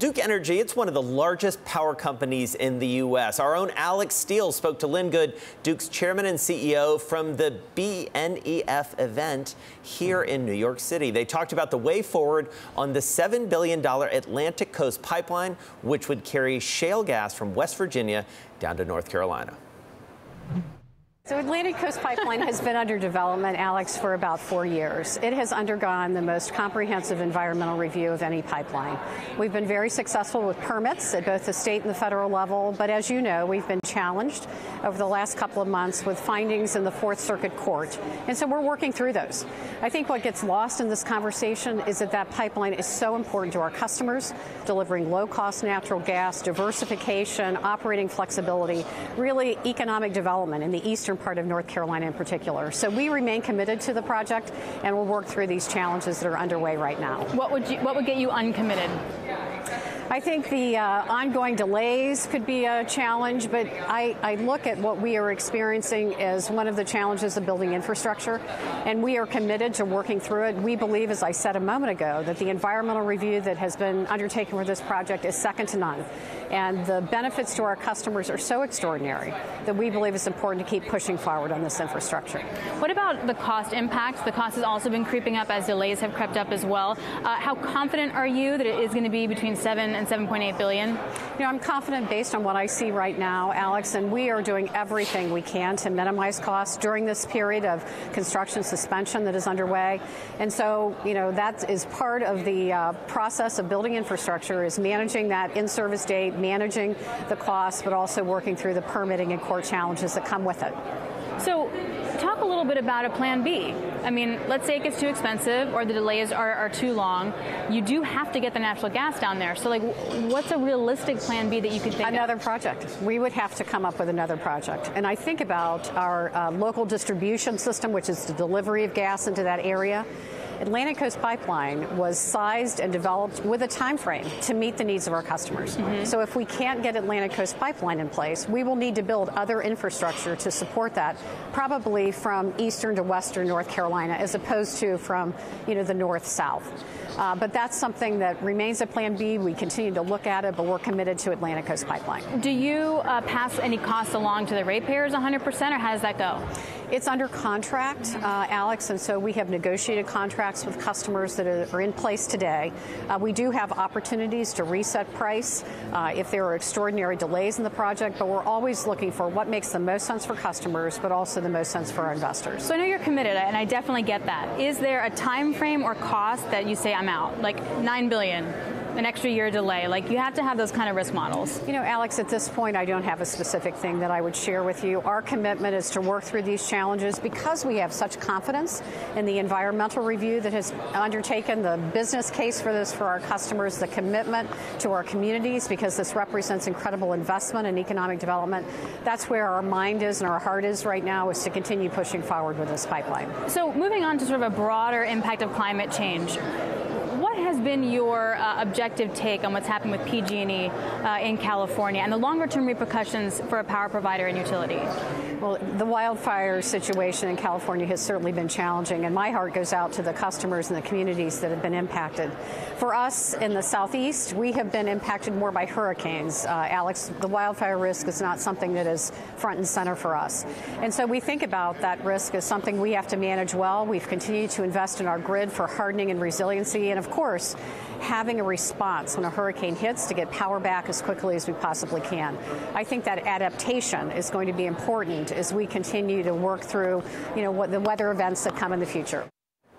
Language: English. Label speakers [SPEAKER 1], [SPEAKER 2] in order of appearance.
[SPEAKER 1] Duke Energy, it's one of the largest power companies in the U.S. Our own Alix Steel spoke to Lynn Good, Duke's chairman and CEO, from the BNEF event here in New York City. They talked about the way forward on the $7 billion Atlantic Coast Pipeline, which would carry shale gas from West Virginia down to North Carolina.
[SPEAKER 2] So Atlantic Coast Pipeline has been under development, Alix, for about four years. It has undergone the most comprehensive environmental review of any pipeline. We've been very successful with permits at both the state and the federal level, but as you know, we've been challenged over the last couple of months with findings in the Fourth Circuit Court. And so we're working through those. I think what gets lost in this conversation is that that pipeline is so important to our customers, delivering low-cost natural gas, diversification, operating flexibility, really economic development in the eastern part of North Carolina in particular. So we remain committed to the project and we'll work through these challenges that are underway right now.
[SPEAKER 3] What would you, what would get you uncommitted?
[SPEAKER 2] I think the uh, ongoing delays could be a challenge, but I, I, look at what we are experiencing as one of the challenges of building infrastructure, and we are committed to working through it. We believe, as I said a moment ago, that the environmental review that has been undertaken for this project is second to none, and the benefits to our customers are so extraordinary that we believe it's important to keep pushing forward on this infrastructure.
[SPEAKER 3] What about the cost impacts? The cost has also been creeping up as delays have crept up as well. Uh, how confident are you that it is going to be between seven and 7.8 billion? You
[SPEAKER 2] know, I'm confident based on what I see right now, Alix, and we are doing everything we can to minimize costs during this period of construction suspension that is underway. And so, you know, that is part of the uh, process of building infrastructure is managing that in-service date, managing the costs, but also working through the permitting and court challenges that come with it.
[SPEAKER 3] So talk a little bit about a plan B. I mean, let's say it gets too expensive or the delays are, are too long. You do have to get the natural gas down there. So, like, what's a realistic plan B that you could think of?
[SPEAKER 2] another
[SPEAKER 3] of?
[SPEAKER 2] project. We would have to come up with another project. And I think about our uh, local distribution system, which is the delivery of gas into that area. Atlantic Coast Pipeline was sized and developed with a time frame to meet the needs of our customers. Mm-hmm. So if we can't get Atlantic Coast Pipeline in place, we will need to build other infrastructure to support that, probably from eastern to western North Carolina, as opposed to from you know the north south. Uh, but that's something that remains a plan B. We continue to look at it, but we're committed to Atlantic Coast Pipeline.
[SPEAKER 3] Do you uh, pass any costs along to the ratepayers 100%, or how does that go?
[SPEAKER 2] It's under contract, uh, Alix, and so we have negotiated contracts with customers that are in place today. Uh, we do have opportunities to reset price uh, if there are extraordinary delays in the project, but we're always looking for what makes the most sense for customers, but also the most sense for our investors.
[SPEAKER 3] So I know you're committed, and I definitely get that. Is there a time frame or cost that you say I'm out, like nine billion? An extra year delay. Like you have to have those kind of risk models.
[SPEAKER 2] You know, Alix, at this point, I don't have a specific thing that I would share with you. Our commitment is to work through these challenges because we have such confidence in the environmental review that has undertaken the business case for this for our customers, the commitment to our communities because this represents incredible investment and economic development. That's where our mind is and our heart is right now is to continue pushing forward with this pipeline.
[SPEAKER 3] So moving on to sort of a broader impact of climate change has been your uh, objective take on what's happened with PG&E uh, in California and the longer-term repercussions for a power provider and utility?
[SPEAKER 2] Well, the wildfire situation in California has certainly been challenging, and my heart goes out to the customers and the communities that have been impacted. For us in the southeast, we have been impacted more by hurricanes. Uh, Alix, the wildfire risk is not something that is front and center for us. And so we think about that risk as something we have to manage well. We've continued to invest in our grid for hardening and resiliency, and of course, having a response when a hurricane hits to get power back as quickly as we possibly can. I think that adaptation is going to be important as we continue to work through, you know, what the weather events that come in the future.